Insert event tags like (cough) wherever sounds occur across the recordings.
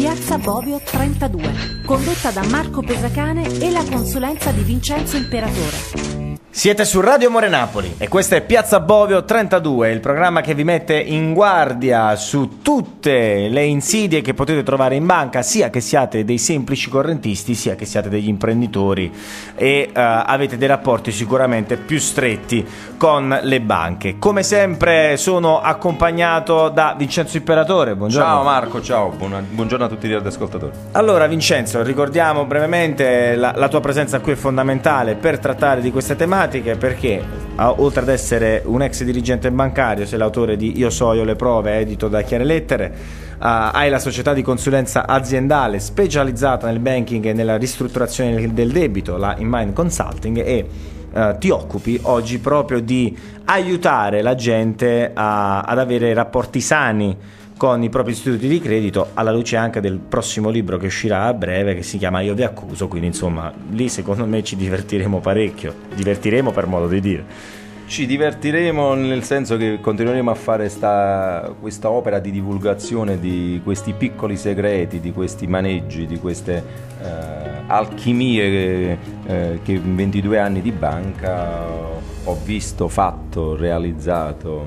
Piazza Bovio 32, condotta da Marco Pesacane e la consulenza di Vincenzo Imperatore. Siete su Radio More Napoli e questa è Piazza Bovio 32, il programma che vi mette in guardia su tutte le insidie che potete trovare in banca, sia che siate dei semplici correntisti, sia che siate degli imprenditori e uh, avete dei rapporti sicuramente più stretti con le banche. Come sempre sono accompagnato da Vincenzo Imperatore. Buongiorno. Ciao Marco, ciao, Buona, buongiorno a tutti gli ascoltatori. Allora Vincenzo, ricordiamo brevemente la, la tua presenza qui è fondamentale per trattare di queste tematiche problematiche perché oltre ad essere un ex dirigente bancario, sei l'autore di Io so, io le prove, edito da Chiare Lettere, uh, hai la società di consulenza aziendale specializzata nel banking e nella ristrutturazione del debito, la Inmind Consulting e Uh, ti occupi oggi proprio di aiutare la gente a, ad avere rapporti sani con i propri istituti di credito alla luce anche del prossimo libro che uscirà a breve che si chiama Io vi accuso, quindi insomma lì secondo me ci divertiremo parecchio, divertiremo per modo di dire. Ci divertiremo nel senso che continueremo a fare sta, questa opera di divulgazione di questi piccoli segreti, di questi maneggi, di queste eh, alchimie che, eh, che in 22 anni di banca ho visto, fatto, realizzato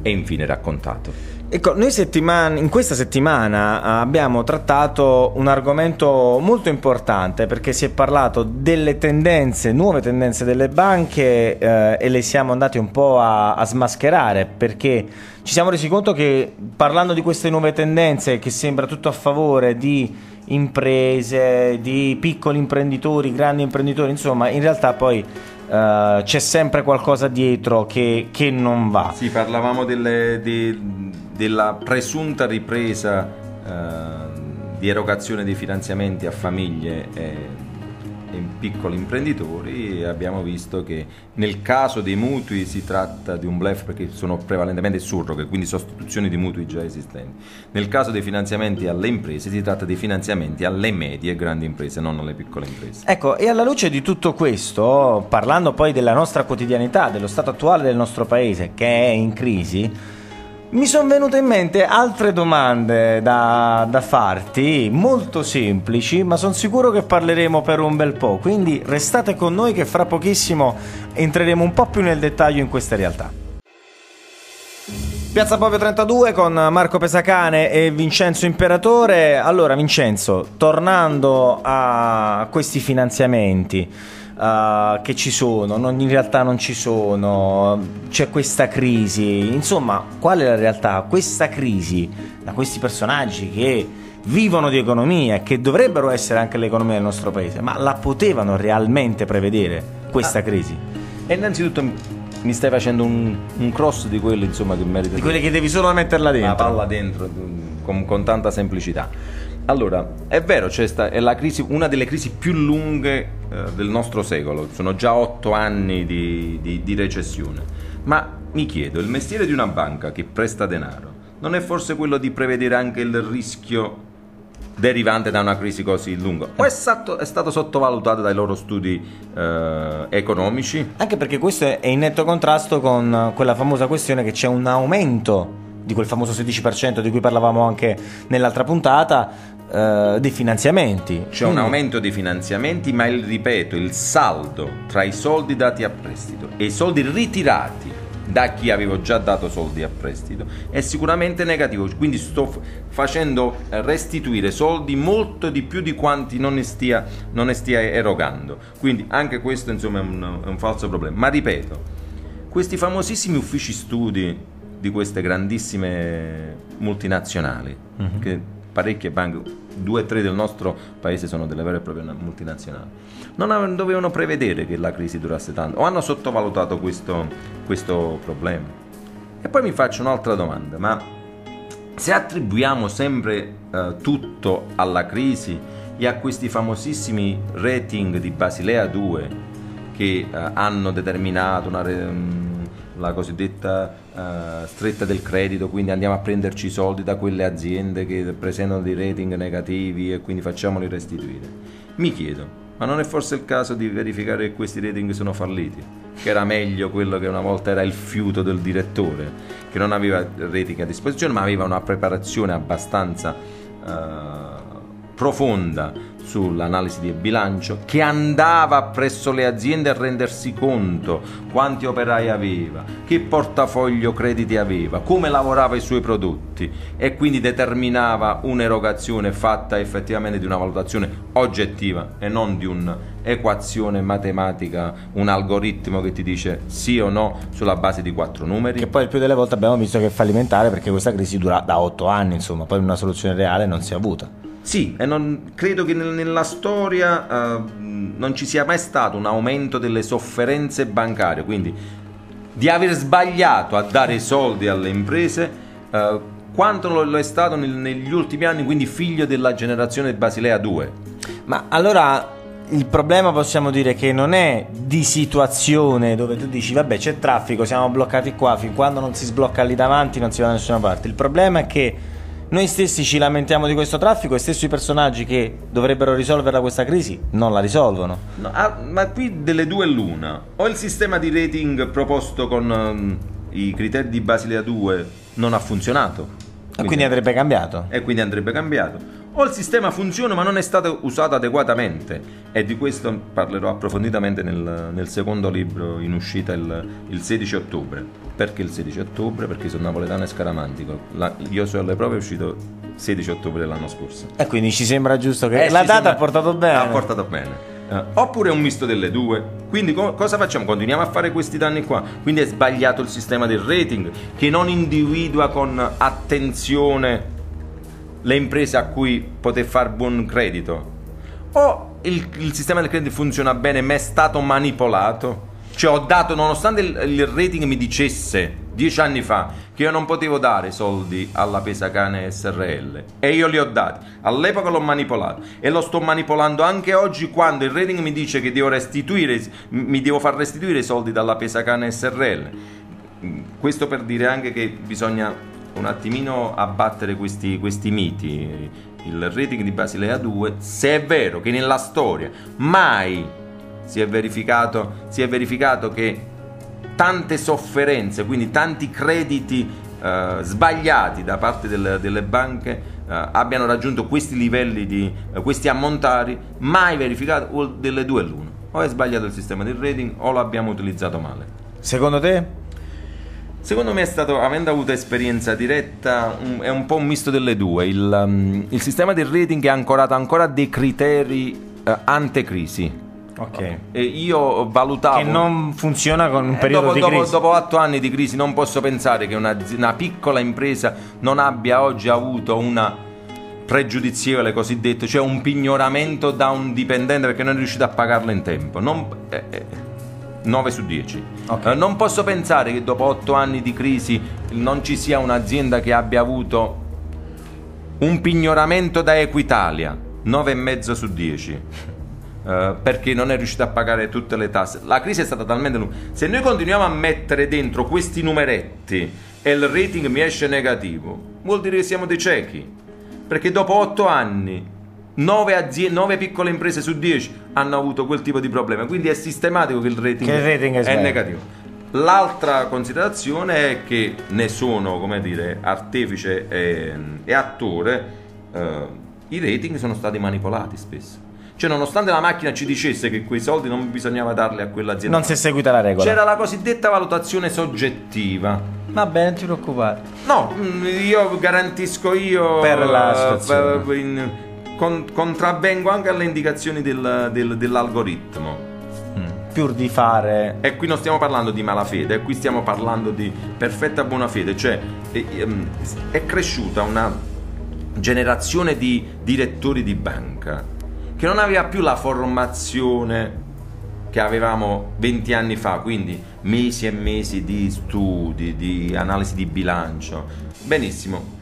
e infine raccontato. Ecco, noi in questa settimana eh, abbiamo trattato un argomento molto importante perché si è parlato delle tendenze, nuove tendenze delle banche eh, e le siamo andati un po' a, a, smascherare perché ci siamo resi conto che parlando di queste nuove tendenze che sembra tutto a favore di imprese, di piccoli imprenditori, grandi imprenditori, insomma in realtà poi Uh, c'è sempre qualcosa dietro che, che, non va. Sì, parlavamo delle, de, della presunta ripresa uh, di erogazione dei finanziamenti a famiglie e piccoli imprenditori abbiamo visto che nel caso dei mutui si tratta di un blef perché sono prevalentemente surroghe, quindi sostituzioni di mutui già esistenti. Nel caso dei finanziamenti alle imprese si tratta di finanziamenti alle medie e grandi imprese, non alle piccole imprese. Ecco, e alla luce di tutto questo, parlando poi della nostra quotidianità, dello stato attuale del nostro paese che è in crisi, mi sono venute in mente altre domande da, da farti, molto semplici, ma sono sicuro che parleremo per un bel po', quindi restate con noi che fra pochissimo entreremo un po' più nel dettaglio in queste realtà. Piazza Povio 32 con Marco Pesacane e Vincenzo Imperatore. Allora Vincenzo, tornando a questi finanziamenti, uh, che ci sono, non, in realtà non ci sono, c'è questa crisi, insomma qual è la realtà? Questa crisi da questi personaggi che vivono di economia e che dovrebbero essere anche l'economia del nostro paese, ma la potevano realmente prevedere questa ah. crisi? E innanzitutto mi stai facendo un, un cross di quelli insomma, che merita. Di quelli che devi solo metterla dentro. La palla dentro con, con tanta semplicità. Allora, è vero, cioè sta, è crisi, una delle crisi più lunghe eh, del nostro secolo, sono già otto anni di, di, di recessione, ma mi chiedo, il mestiere di una banca che presta denaro non è forse quello di prevedere anche il rischio derivante da una crisi così lunga? O è stato, è stato sottovalutato dai loro studi eh, economici? Anche perché questo è in netto contrasto con quella famosa questione che c'è un aumento di quel famoso 16% di cui parlavamo anche nell'altra puntata Uh, dei finanziamenti. C'è un aumento dei finanziamenti, ma il, ripeto, il saldo tra i soldi dati a prestito e i soldi ritirati da chi avevo già dato soldi a prestito è sicuramente negativo. Quindi sto facendo restituire soldi molto di più di quanti non ne stia, non ne stia erogando. Quindi anche questo insomma è un, è un falso problema. Ma ripeto, questi famosissimi uffici studi di queste grandissime multinazionali, uh-huh. che parecchie banche, due o tre del nostro paese sono delle vere e proprie multinazionali, non dovevano prevedere che la crisi durasse tanto o hanno sottovalutato questo, questo problema. E poi mi faccio un'altra domanda, ma se attribuiamo sempre uh, tutto alla crisi e a questi famosissimi rating di Basilea 2 che uh, hanno determinato una... Um, la cosiddetta uh, stretta del credito, quindi andiamo a prenderci i soldi da quelle aziende che presentano dei rating negativi e quindi facciamoli restituire. Mi chiedo, ma non è forse il caso di verificare che questi rating sono falliti? Che era meglio quello che una volta era il fiuto del direttore, che non aveva rating a disposizione ma aveva una preparazione abbastanza... Uh, profonda sull'analisi di bilancio, che andava presso le aziende a rendersi conto quanti operai aveva, che portafoglio crediti aveva, come lavorava i suoi prodotti e quindi determinava un'erogazione fatta effettivamente di una valutazione oggettiva e non di un'equazione matematica, un algoritmo che ti dice sì o no sulla base di quattro numeri. Che poi il più delle volte abbiamo visto che è fallimentare perché questa crisi dura da otto anni, insomma, poi una soluzione reale non si è avuta. Sì, e non, credo che nel, nella storia uh, non ci sia mai stato un aumento delle sofferenze bancarie, quindi di aver sbagliato a dare soldi alle imprese uh, quanto lo è stato nel, negli ultimi anni, quindi figlio della generazione Basilea 2. Ma allora il problema possiamo dire che non è di situazione dove tu dici vabbè c'è traffico, siamo bloccati qua, fin quando non si sblocca lì davanti non si va da nessuna parte. Il problema è che noi stessi ci lamentiamo di questo traffico e stesso i personaggi che dovrebbero risolvere questa crisi non la risolvono. No, ah, ma qui delle due l'una. O il sistema di rating proposto con um, i criteri di Basilea 2 non ha funzionato. Quindi, e quindi andrebbe cambiato. E quindi andrebbe cambiato. O il sistema funziona ma non è stato usato adeguatamente. E di questo parlerò approfonditamente nel, nel secondo libro in uscita il, il 16 ottobre perché il 16 ottobre? Perché sono napoletano e scaramantico. La, io so alle prove è uscito 16 ottobre dell'anno scorso. E quindi ci sembra giusto che eh, la data sembra... ha portato bene. Ha portato bene. Uh, oppure un misto delle due. Quindi co- cosa facciamo? Continuiamo a fare questi danni qua. Quindi è sbagliato il sistema del rating che non individua con attenzione le imprese a cui poter fare buon credito. O il, il sistema del credito funziona bene ma è stato manipolato cioè ho dato, nonostante il, il rating mi dicesse dieci anni fa che io non potevo dare soldi alla Pesacane SRL e io li ho dati. All'epoca l'ho manipolato e lo sto manipolando anche oggi quando il rating mi dice che devo restituire, mi devo far restituire i soldi dalla Pesacane SRL. Questo per dire anche che bisogna un attimino abbattere questi, questi miti. Il rating di Basilea 2, se è vero che nella storia mai si è verificato, si è verificato che tante sofferenze, quindi tanti crediti eh, sbagliati da parte delle, delle banche eh, abbiano raggiunto questi livelli di eh, questi ammontari, mai verificato delle due l'uno. O è sbagliato il sistema di rating o l'abbiamo utilizzato male. Secondo te? Secondo me è stato, avendo avuto esperienza diretta, un, è un po' un misto delle due. Il, um, il sistema di rating è ancorato ancora a dei criteri uh, antecrisi Ok. E io valutavo. Che non funziona con un periodo dopo, di dopo, crisi. Dopo otto anni di crisi, non posso pensare che una, una piccola impresa non abbia oggi avuto una pregiudizievole cosiddetto, cioè un pignoramento da un dipendente perché non è riuscito a pagarlo in tempo. Non, eh, eh, 9 su 10. Okay. Eh, non posso pensare che dopo otto anni di crisi non ci sia un'azienda che abbia avuto un pignoramento da Equitalia. 9,5 su 10. Uh, perché non è riuscito a pagare tutte le tasse. La crisi è stata talmente lunga. Se noi continuiamo a mettere dentro questi numeretti e il rating mi esce negativo, vuol dire che siamo dei ciechi. Perché dopo otto anni, nove, aziende, 9 piccole imprese su 10 hanno avuto quel tipo di problema. Quindi è sistematico che il rating, che il rating è, è negativo. L'altra considerazione è che ne sono, come dire, artefice e, e attore. Uh, I rating sono stati manipolati spesso. Cioè, nonostante la macchina ci dicesse che quei soldi non bisognava darli a quell'azienda, non si è seguita la regola. C'era la cosiddetta valutazione soggettiva. Va bene, non ti preoccupare. No, mm, io garantisco io. Per la eh, situazione. In, con, contravvengo anche alle indicazioni del, del, dell'algoritmo. Mm. Pur di fare. E qui non stiamo parlando di malafede, qui stiamo parlando di perfetta buona fede. Cioè, è, ehm, è cresciuta una generazione di direttori di banca che non aveva più la formazione che avevamo 20 anni fa, quindi mesi e mesi di studi, di analisi di bilancio. Benissimo.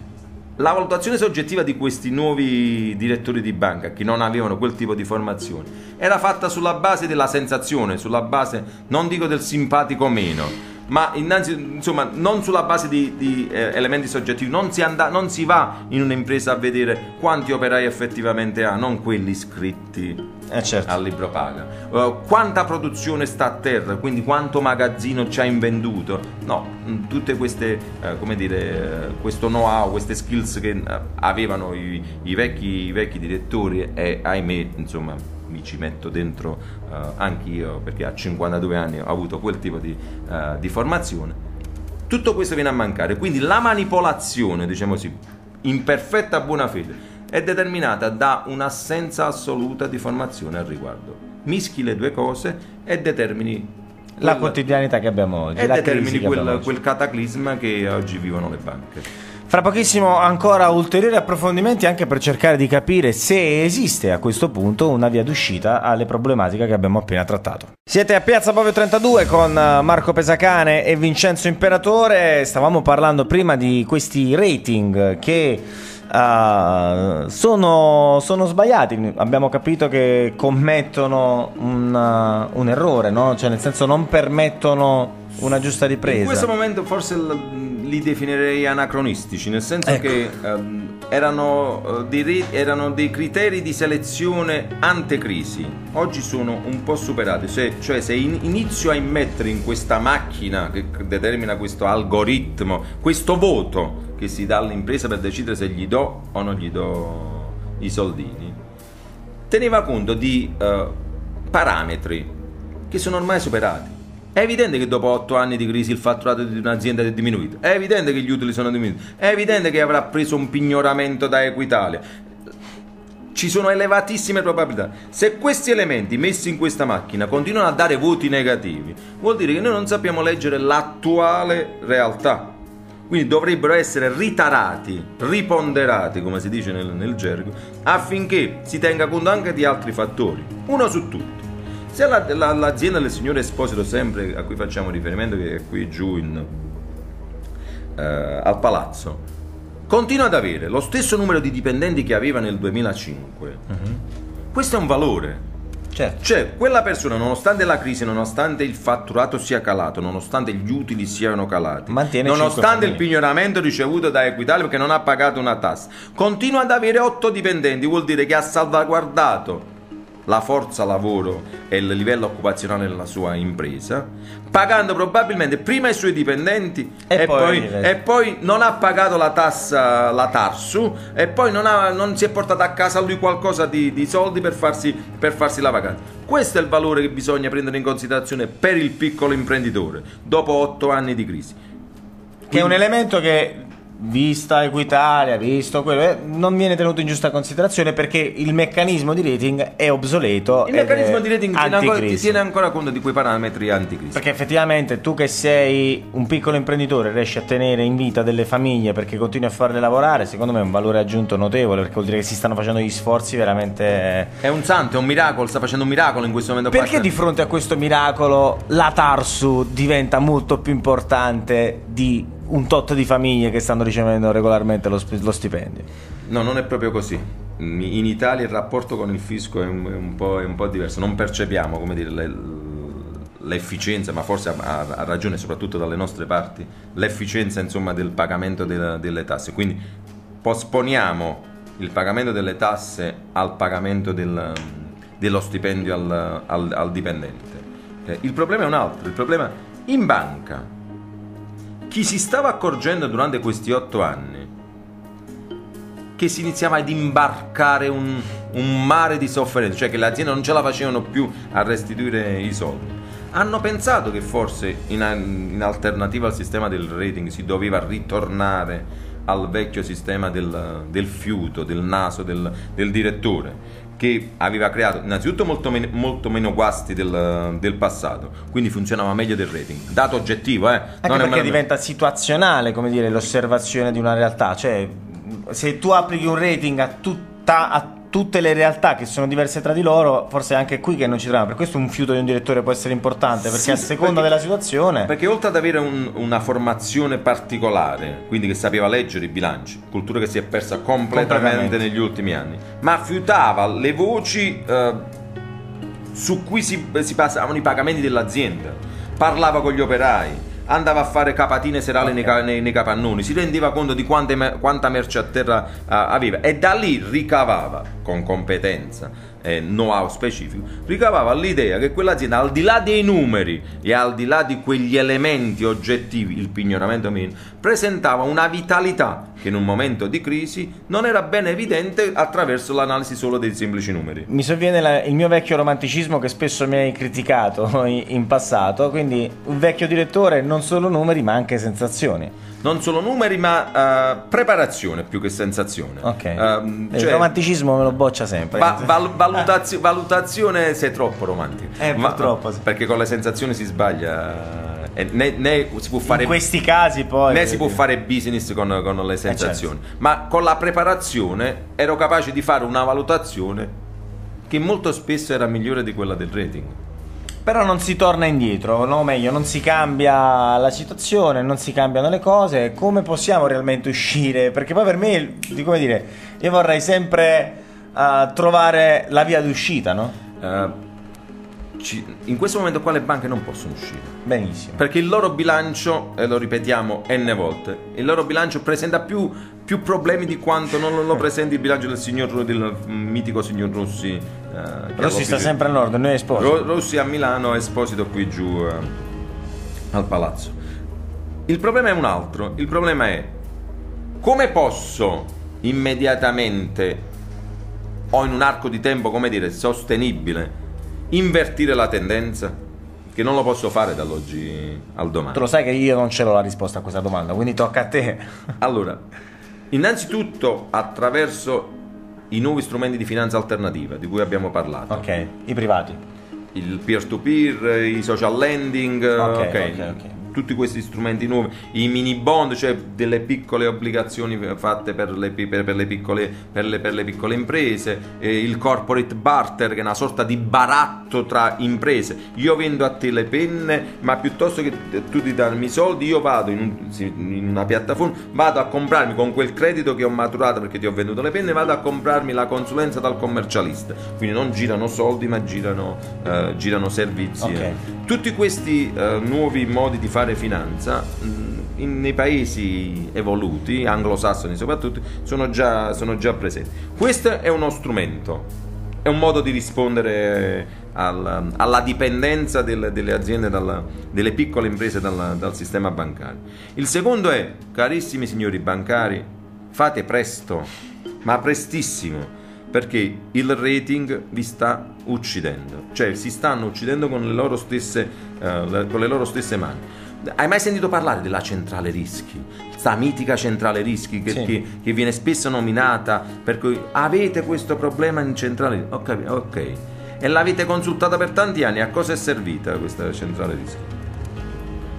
La valutazione soggettiva di questi nuovi direttori di banca che non avevano quel tipo di formazione era fatta sulla base della sensazione, sulla base non dico del simpatico meno, ma innanzi, insomma, non sulla base di, di eh, elementi soggettivi, non si, anda, non si va in un'impresa a vedere quanti operai effettivamente ha, non quelli iscritti Eh, certo. al libro paga. Uh, quanta produzione sta a terra, quindi quanto magazzino ci ha invenduto? No, mh, tutte queste, eh, come dire, eh, questo know-how, queste skills che avevano i, i vecchi, i vecchi direttori e ahimè, insomma, mi ci metto dentro eh, anche io perché a 52 anni ho avuto quel tipo di, eh, di formazione. Tutto questo viene a mancare, quindi la manipolazione, diciamo così, in perfetta buona fede, è determinata da un'assenza assoluta di formazione al riguardo. Mischi le due cose e determini La quel- quotidianità che abbiamo oggi. e determini quel, oggi. quel cataclisma che oggi vivono le banche. Fra pochissimo ancora ulteriori approfondimenti anche per cercare di capire se esiste a questo punto una via d'uscita alle problematiche che abbiamo appena trattato. Siete a Piazza Bovio 32 con eh, Marco Pesacane e Vincenzo Imperatore. Stavamo parlando prima di questi rating che eh, sono, sono sbagliati. Abbiamo capito che commettono un, eh, un errore, no? Cioè nel senso non permettono una giusta ripresa. In questo momento forse li definirei anacronistici, nel senso Ecco. che ehm, erano, eh, dei, erano dei criteri di selezione antecrisi. Oggi sono un po' superati, Se- cioè se in- inizio a immettere in questa macchina che determina questo algoritmo, questo voto che si dà all'impresa per decidere se gli do o non gli do i soldini, teneva conto di eh, parametri che sono ormai superati. È evidente che dopo otto anni di crisi il fatturato di un'azienda è diminuito, è evidente che gli utili sono diminuiti, è evidente che avrà preso un pignoramento da Equitalia. Ci sono elevatissime probabilità. Se questi elementi messi in questa macchina continuano a dare voti negativi, vuol dire che noi non sappiamo leggere l'attuale realtà. Quindi dovrebbero essere ritarati, riponderati, come si dice nel, nel gergo, affinché si tenga conto anche di altri fattori. Uno su tutti. Se la- la- l'azienda del signore Esposito, sempre a cui facciamo riferimento, che è qui giù in, eh, al palazzo, continua ad avere lo stesso numero di dipendenti che aveva nel 2005, questo è un valore. Certo. Cioè, quella persona, nonostante la crisi, nonostante il fatturato sia calato, nonostante gli utili siano calati, Mantiene nonostante il pignoramento ricevuto da Equitalia perché non ha pagato una tassa, continua ad avere 8 dipendenti, vuol dire che ha salvaguardato la forza lavoro e il livello occupazionale della sua impresa, pagando probabilmente prima i suoi dipendenti E e, poi- poi, e poi non ha pagato la tassa, la Tarsu, e poi non, ha- non si è portato a casa lui qualcosa di, di soldi per farsi, per farsi la vacanza. Questo è il valore che bisogna prendere in considerazione per il piccolo imprenditore dopo otto anni di crisi. Che è un elemento che, vista Equitalia, visto quello, eh, non viene tenuto in giusta considerazione perché il meccanismo di rating è obsoleto. Il meccanismo di rating tiene ancora, anticrisi. tiene ancora conto di quei parametri anticrisi. Perché effettivamente tu che sei un piccolo imprenditore riesci a tenere in vita delle famiglie perché continui a farle lavorare, secondo me è un valore aggiunto notevole perché vuol dire che si stanno facendo gli sforzi veramente... eh, È un santo, è un miracolo, sta facendo un miracolo in questo momento. Perché di fronte a questo miracolo la Tarsu diventa molto più importante di un tot di famiglie che stanno ricevendo regolarmente lo, lo stipendio? No, non è proprio così. In Italia il rapporto con il fisco è un, è un po', diverso, non percepiamo dire, le- l'efficienza, ma forse ha, ha ragione soprattutto dalle nostre parti, l'efficienza insomma, del pagamento della- delle tasse. Quindi posponiamo il pagamento delle tasse al pagamento del- dello stipendio al, al- al dipendente. Eh, il problema è un altro, il problema in banca. Chi si stava accorgendo durante questi otto anni che si iniziava ad imbarcare un, un mare di sofferenza, cioè che le aziende non ce la facevano più a restituire i soldi. Hanno pensato che forse in, in alternativa al sistema del rating si doveva ritornare al vecchio sistema del, del fiuto, del naso del, del direttore, che aveva creato innanzitutto molto, men- molto meno guasti del, del passato, quindi funzionava meglio del rating. Dato oggettivo, eh? Anche non perché meramente- diventa situazionale, come dire, l'osservazione di una realtà. Cioè, se tu applichi un rating a, tutta- a tutte le realtà che sono diverse tra di loro, forse è anche qui che non ci troviamo. Per questo un fiuto di un direttore può essere importante, perché Sì, a seconda perché- della situazione... Perché oltre ad avere un- una formazione particolare, quindi che sapeva leggere i bilanci, cultura che si è persa completamente, Completamente. negli ultimi anni, ma fiutava le voci eh, su cui si, si passavano i pagamenti dell'azienda, parlava con gli operai, andava a fare capatine serali nei, nei- nei capannoni, si rendeva conto di quante quanta merce a terra eh, aveva e da lì ricavava con competenza e know-how specifico, ricavava l'idea che quell'azienda, al di là dei numeri e al di là di quegli elementi oggettivi, il pignoramento meno, presentava una vitalità che in un momento di crisi non era ben evidente attraverso l'analisi solo dei semplici numeri. Mi sovviene la- il mio vecchio romanticismo che spesso mi hai criticato in, (laughs) in passato, quindi un vecchio direttore non solo numeri ma anche sensazioni. Non solo numeri, ma eh, preparazione più che sensazione. Ok. Il cioè, romanticismo me lo boccia sempre. va- val- valutazio- valutazione sei troppo romantico. Eh, Ma- purtroppo sì. Perché con le sensazioni si sbaglia. eh, né, né si può fare in questi casi poi... né si può fare business con, con le sensazioni, ma con la preparazione ero capace di fare una valutazione che molto spesso era migliore di quella del rating. Però non si torna indietro, no? meglio, non si cambia la situazione, non si cambiano le cose. Come possiamo realmente uscire? Perché poi per me, come dire, io vorrei sempre eh, trovare la via d'uscita, no? Eh, ci- in questo momento qua le banche non possono uscire. Benissimo. Perché il loro bilancio, e lo ripetiamo n volte, il loro bilancio presenta più, più problemi di quanto non lo presenti il bilancio del signor del mitico signor Rossi. eh, Rossi sta sempre a nord, noi esposi. Ro- Rossi a Milano, Esposito qui giù eh, al palazzo. Il problema è un altro. Il problema è come posso immediatamente o in un arco di tempo, come dire, sostenibile, invertire la tendenza? Che non lo posso fare dall'oggi al domani. Tu lo sai che io non ce l'ho la risposta a questa domanda, quindi tocca a te. (laughs) Allora, innanzitutto attraverso i nuovi strumenti di finanza alternativa di cui abbiamo parlato. ok, i privati. il peer-to-peer, i social lending, Ok, ok, ok, ok. Tutti questi strumenti nuovi, i mini bond, cioè delle piccole obbligazioni fatte per le, per- per le piccole, per le- per le piccole imprese, eh, il corporate barter che è una sorta di baratto tra imprese. Io vendo a te le penne, ma piuttosto che tu di darmi i soldi, io vado in, un- in una piattaforma, vado a comprarmi con quel credito che ho maturato perché ti ho venduto le penne, vado a comprarmi la consulenza dal commercialista. Quindi non girano soldi, ma girano, eh, girano servizi. Eh. Tutti questi eh, nuovi modi di fare finanza mh, in- nei paesi evoluti, anglosassoni soprattutto, sono già, sono già presenti. Questo è uno strumento, è un modo di rispondere al- alla dipendenza del- delle aziende, dalla- delle piccole imprese dal, dal sistema bancario. Il secondo è, carissimi signori bancari, fate presto, ma prestissimo perché il rating vi sta uccidendo, cioè si stanno uccidendo con le loro stesse, eh, le- con le loro stesse mani. Hai mai sentito parlare della centrale rischi? Sta mitica centrale rischi che, Sì. che- che viene spesso nominata per cui avete questo problema in centrale capito, ok. E l'avete consultata per tanti anni, a cosa è servita questa centrale rischi?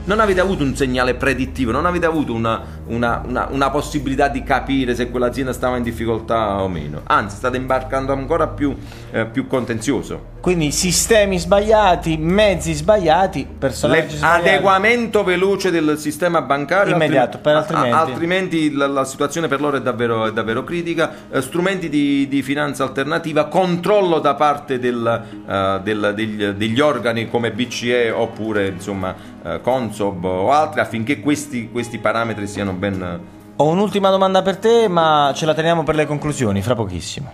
Non avete avuto un segnale predittivo, non avete avuto una, una- una- una possibilità di capire se quell'azienda stava in difficoltà o meno. Anzi, state imbarcando ancora più, eh, più contenzioso. Quindi sistemi sbagliati, mezzi sbagliati, personaggi Le- adeguamento veloce del sistema bancario Immediato, altrimenti- altrimenti la, la situazione per loro è davvero, è davvero critica Eh, strumenti di, di finanza alternativa controllo da parte del, eh, del- degli, degli organi come BCE oppure insomma eh, Consob o altri affinché questi, questi parametri siano ben Ho un'ultima domanda per te, ma ce la teniamo per le conclusioni, fra pochissimo.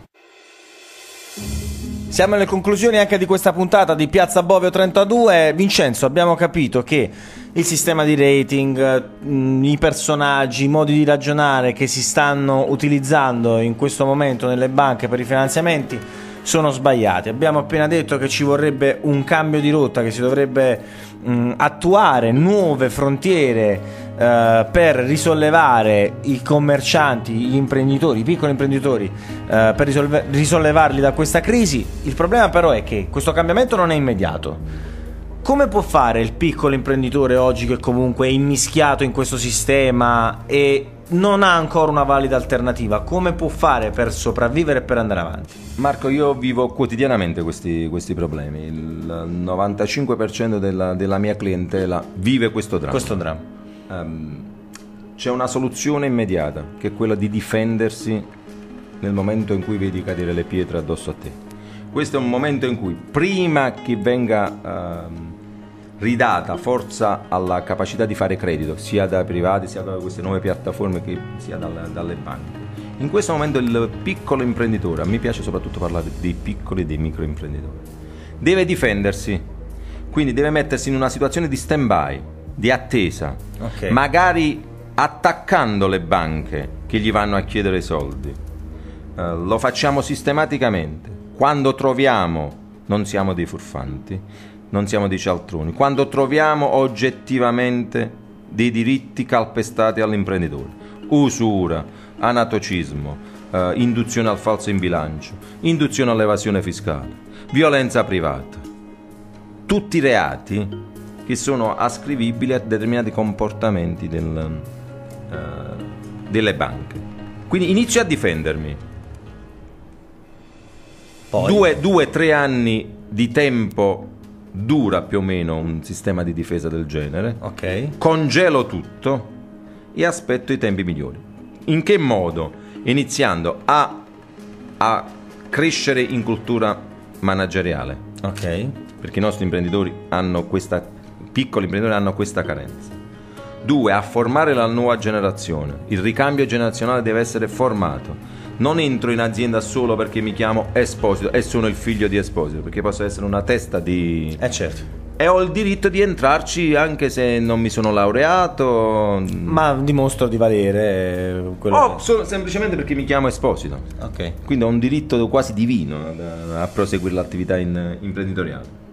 Siamo alle conclusioni anche di questa puntata di Piazza Bovio 32. Vincenzo, abbiamo capito che il sistema di rating, mh, i personaggi, i modi di ragionare che si stanno utilizzando in questo momento nelle banche per i finanziamenti sono sbagliati. Abbiamo appena detto che ci vorrebbe un cambio di rotta, che si dovrebbe mh, attuare nuove frontiere eh, per risollevare i commercianti, gli imprenditori, i piccoli imprenditori, eh, per risolve- risollevarli da questa crisi. Il problema però è che questo cambiamento non è immediato. Come può fare il piccolo imprenditore oggi che comunque è immischiato in questo sistema e non ha ancora una valida alternativa? Come può fare per sopravvivere e per andare avanti? Marco, io vivo quotidianamente questi, questi problemi. Il 95% della, della mia clientela vive questo dramma. Questo dramma. Ehm, c'è una soluzione immediata, che è quella di difendersi nel momento in cui vedi cadere le pietre addosso a te. Questo è un momento in cui, prima che venga ehm, ridata forza alla capacità di fare credito, sia dai privati, sia da queste nuove piattaforme, che sia dalle, dalle banche. In questo momento il piccolo imprenditore, a me piace soprattutto parlare dei piccoli e dei microimprenditori, deve difendersi, quindi deve mettersi in una situazione di stand-by, di attesa, Ok. magari attaccando le banche che gli vanno a chiedere i soldi. Eh, lo facciamo sistematicamente. Quando troviamo, non siamo dei furfanti, non siamo dei cialtroni, quando troviamo oggettivamente dei diritti calpestati all'imprenditore, usura, anatocismo, eh, induzione al falso in bilancio, induzione all'evasione fiscale, violenza privata, tutti reati che sono ascrivibili a determinati comportamenti del, eh, delle banche. Quindi inizio a difendermi. Poi? Due, due, tre anni di tempo dura più o meno un sistema di difesa del genere. Ok. Congelo tutto e aspetto i tempi migliori. In che modo? Iniziando a, a crescere in cultura manageriale Ok. perché i nostri imprenditori hanno questa piccoli imprenditori hanno questa carenza. Due, a formare la nuova generazione. Il ricambio generazionale deve essere formato. Non entro in azienda solo perché mi chiamo Esposito e sono il figlio di Esposito, perché posso essere una testa di Eh certo. e ho il diritto di entrarci anche se non mi sono laureato. Ma dimostro di valere eh, quello O solo- semplicemente perché mi chiamo Esposito. Ok. Quindi ho un diritto quasi divino ad- a proseguire l'attività in- imprenditoriale.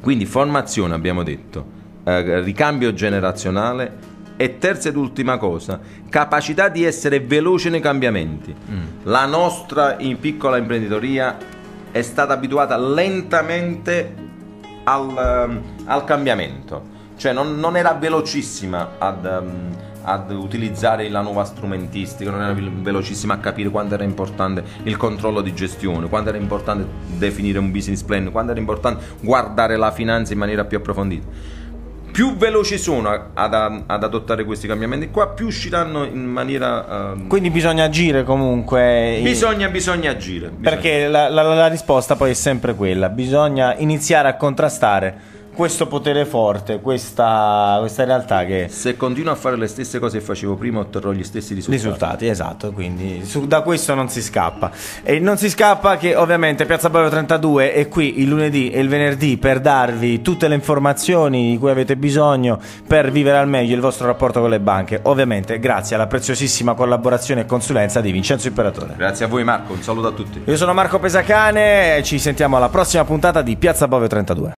Quindi formazione, abbiamo detto, eh, ricambio generazionale e terza ed ultima cosa, capacità di essere veloce nei cambiamenti. La nostra in piccola imprenditoria è stata abituata lentamente al, ehm, al cambiamento, cioè non, non era velocissima ad, ehm, ad utilizzare la nuova strumentistica, non era vel- velocissima a capire quanto era importante il controllo di gestione, quanto era importante definire un business plan, quanto era importante guardare la finanza in maniera più approfondita. Più veloci sono ad, ad adottare questi cambiamenti qua, più usciranno in maniera... ehm, Quindi bisogna agire comunque. bisogna, bisogna agire. bisogna- Perché la, la- la risposta poi è sempre quella, bisogna iniziare a contrastare questo potere forte, questa, questa realtà che... Se continuo a fare le stesse cose che facevo prima otterrò gli stessi risultati. Risultati, esatto, quindi su- da questo non si scappa. E non si scappa che ovviamente Piazza Boio 32 è qui il lunedì e il venerdì per darvi tutte le informazioni di cui avete bisogno per vivere al meglio il vostro rapporto con le banche. Ovviamente grazie alla preziosissima collaborazione e consulenza di Vincenzo Imperatore. Grazie a voi Marco, un saluto a tutti. Io sono Marco Pesacane, ci sentiamo alla prossima puntata di Piazza Bovio 32.